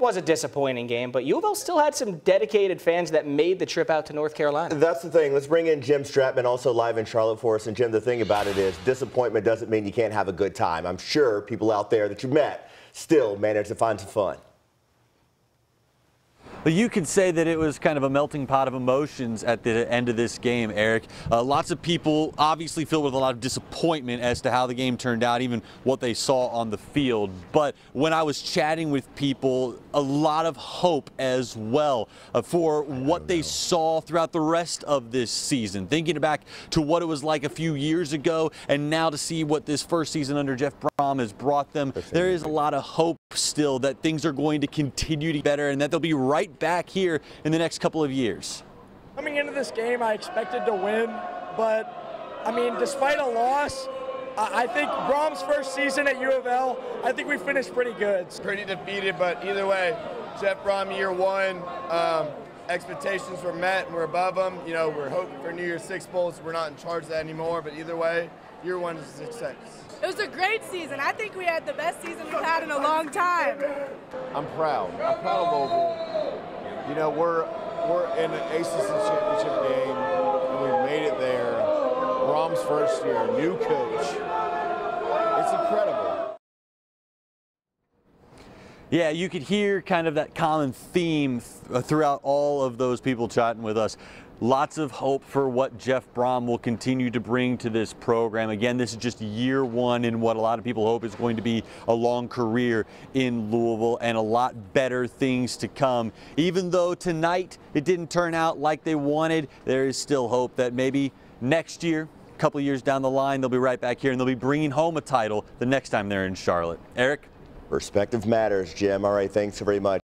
was a disappointing game, but U of L still had some dedicated fans that made the trip out to North Carolina. That's the thing. Let's bring in Jim Stratman, also live in Charlotte for us. And Jim, the thing about it is disappointment doesn't mean you can't have a good time. I'm sure people out there that you met still managed to find some fun. But you could say that it was kind of a melting pot of emotions at the end of this game, Eric. Uh, lots of people obviously filled with a lot of disappointment as to how the game turned out, even what they saw on the field. But when I was chatting with people, a lot of hope as well uh, for what they saw throughout the rest of this season. Thinking back to what it was like a few years ago and now to see what this first season under Jeff Brohm has brought them, there is a lot of hope still that things are going to continue to get better and that they'll be right right back here in the next couple of years? Coming into this game, I expected to win, but I mean, despite a loss, I think Brohm's first season at U of L, I think we finished pretty good. Pretty defeated, but either way, Jeff Brohm year one, um, expectations were met and we're above them. You know, we're hoping for New Year's Six Bowls. We're not in charge of that anymore, but either way, year one is a success. It was a great season. I think we had the best season we've had in a long time. I'm proud. I'm proud of Louisville. You know, we're we're in the ACC championship game, and we've made it there. Brohm's first year, new coach. It's incredible. Yeah, you could hear kind of that common theme th uh, throughout all of those people chatting with us. Lots of hope for what Jeff Brohm will continue to bring to this program. Again, this is just year one in what a lot of people hope is going to be a long career in Louisville and a lot better things to come. Even though tonight it didn't turn out like they wanted, there is still hope that maybe next year, a couple years down the line, they'll be right back here and they'll be bringing home a title the next time they're in Charlotte. Eric? Perspective matters, Jim. All right, thanks very much.